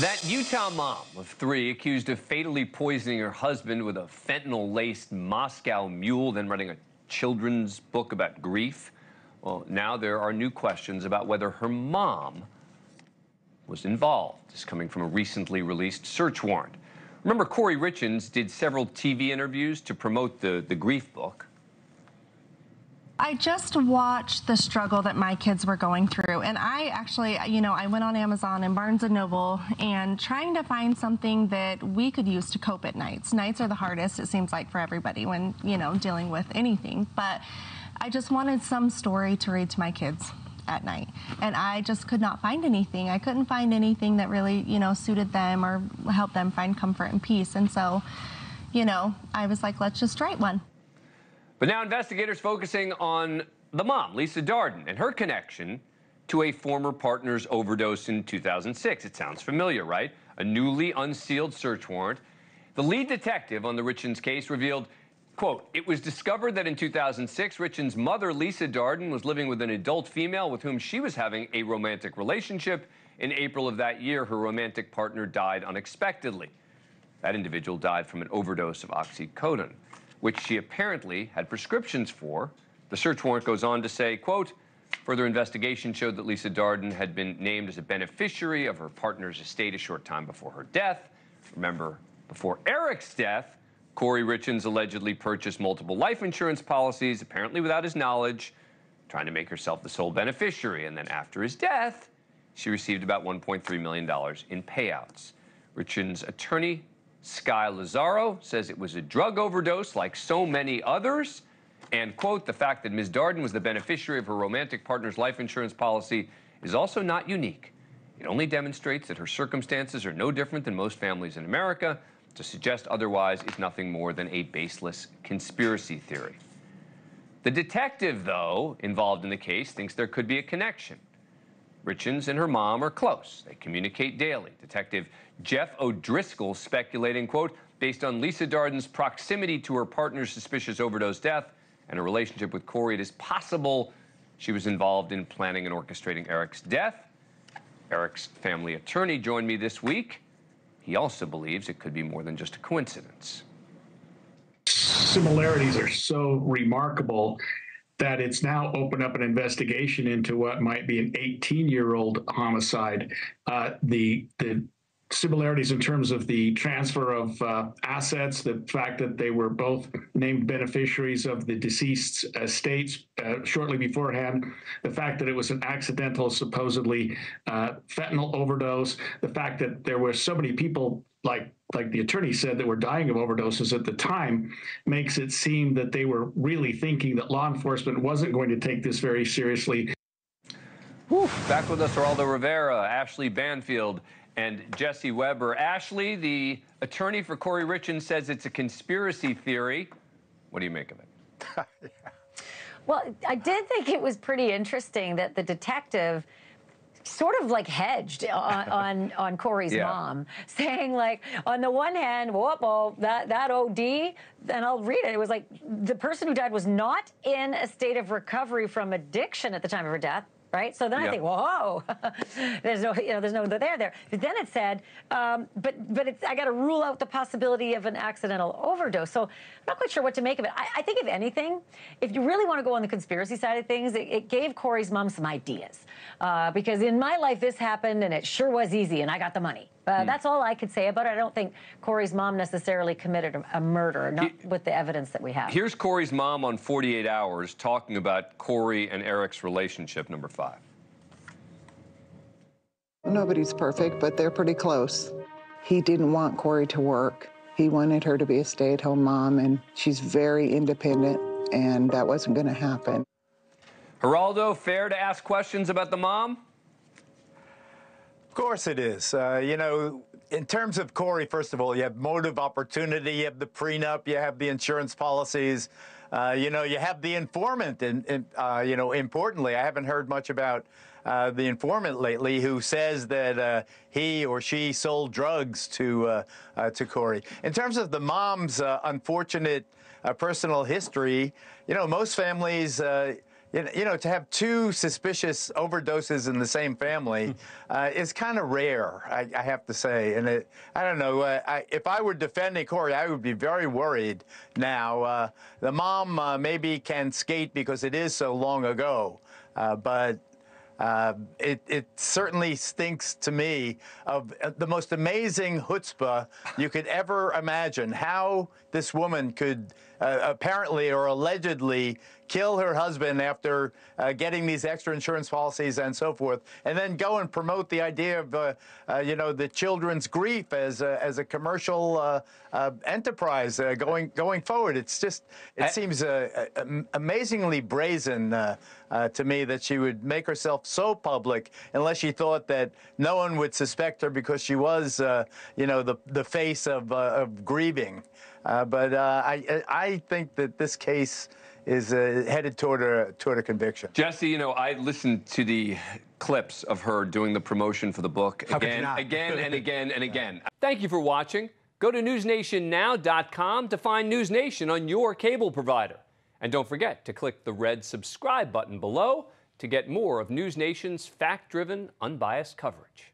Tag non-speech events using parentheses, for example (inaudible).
That Utah mom of three accused of fatally poisoning her husband with a fentanyl laced Moscow mule, then writing a children's book about grief. Well, now there are new questions about whether her mom was involved. This is coming from a recently released search warrant. Remember, Kouri Richins did several TV interviews to promote the, the grief book. I just watched the struggle that my kids were going through. And I actually, you know, I went on Amazon and Barnes & Noble and trying to find something that we could use to cope at nights. Nights are the hardest, it seems like, for everybody when, you know, dealing with anything. But I just wanted some story to read to my kids at night. And I just could not find anything. I couldn't find anything that really, you know, suited them or helped them find comfort and peace. And so, you know, I was like, let's just write one. But now investigators focusing on the mom, Lisa Darden, and her connection to a former partner's overdose in 2006. It sounds familiar, right? A newly unsealed search warrant. The lead detective on the Richins case revealed, quote, it was discovered that in 2006, Richins' mother, Lisa Darden, was living with an adult female with whom she was having a romantic relationship. In April of that year, her romantic partner died unexpectedly. That individual died from an overdose of oxycodone which she apparently had prescriptions for. The search warrant goes on to say, quote, further investigation showed that Lisa Darden had been named as a beneficiary of her partner's estate a short time before her death. Remember, before Eric's death, Kouri Richins allegedly purchased multiple life insurance policies, apparently without his knowledge, trying to make herself the sole beneficiary. And then after his death, she received about $1.3 million in payouts. Richins' attorney Skye Lazaro says it was a drug overdose like so many others. And, quote, the fact that Ms. Darden was the beneficiary of her romantic partner's life insurance policy is also not unique. It only demonstrates that her circumstances are no different than most families in America. To suggest otherwise is nothing more than a baseless conspiracy theory. The detective, though, involved in the case, thinks there could be a connection. Richins and her mom are close. They communicate daily. Detective Jeff O'Driscoll speculating, quote, based on Lisa Darden's proximity to her partner's suspicious overdose death and a relationship with Kouri, it is possible she was involved in planning and orchestrating Eric's death. Eric's family attorney joined me this week. He also believes it could be more than just a coincidence. Similarities are so remarkable that it's now opened up an investigation into what might be an 18 year old homicide. Uh, the the similarities in terms of the transfer of uh, assets, the fact that they were both named beneficiaries of the deceased's estates uh, shortly beforehand, the fact that it was an accidental, supposedly uh, fentanyl overdose, the fact that there were so many people like like the attorney said that were dying of overdoses at the time makes it seem that they were really thinking that law enforcement wasn't going to take this very seriously. Back with us, Geraldo Rivera, Ashleigh Banfield, and Jesse Weber. Ashleigh, the attorney for Kouri Richins, says it's a conspiracy theory. What do you make of it? (laughs) Well, I did think it was pretty interesting that the detective sort of like hedged (laughs) on on, on Kouri's yeah. mom, saying like, on the one hand, whoa, whoa, that that OD, and I'll read it. It was like the person who died was not in a state of recovery from addiction at the time of her death right? So then yeah. I think, whoa, (laughs) there's no, you know, there's no there there. But then it said, um, but but it's, I got to rule out the possibility of an accidental overdose. So I'm not quite sure what to make of it. I, I think if anything, if you really want to go on the conspiracy side of things, it, it gave Kouri's mom some ideas uh, because in my life this happened and it sure was easy and I got the money. Uh, mm. That's all I could say about it. I don't think Kouri's mom necessarily committed a, a murder, not he, with the evidence that we have. Here's Kouri's mom on 48 Hours talking about Kouri and Eric's relationship, number five. Nobody's perfect, but they're pretty close. He didn't want Kouri to work. He wanted her to be a stay at home mom, and she's very independent, and that wasn't going to happen. Geraldo, fair to ask questions about the mom? Of course it is. Uh, you know, in terms of Kouri, first of all, you have motive opportunity, you have the prenup, you have the insurance policies, uh, you know, you have the informant, and, uh, you know, importantly, I haven't heard much about uh, the informant lately who says that uh, he or she sold drugs to uh, uh to Kouri. In terms of the mom's unfortunate personal history, you know, most families you know, to have two suspicious overdoses in the same family uh, is kind of rare, I, I, have to say. And it, I don't know, uh, I, if I were defending Kouri, I would be very worried now. Uh, the mom uh, maybe can skate because it is so long ago, uh, but uh, it, it, certainly stinks to me of uh, the most amazing chutzpah you could ever imagine. How this woman could uh, apparently or allegedly kill her husband after uh, getting these extra insurance policies and so forth, and then go and promote the idea of, uh, uh, you know, the children's grief as a, as a commercial uh, uh, enterprise uh, going going forward. It's just it I, seems amazingly brazen to me that she would make herself so public unless she thought that no one would suspect her because she was, you know, the the face of of grieving. But I I think that this case is uh, headed toward a toward a conviction. Jesse, you know, I listened to the clips of her doing the promotion for the book How again, (laughs) again, and again, and again. Thank you for watching. Go to newsnationnow.com to find News Nation on your cable provider. And don't forget to click the red subscribe button below to get more of News Nation's fact driven, unbiased coverage.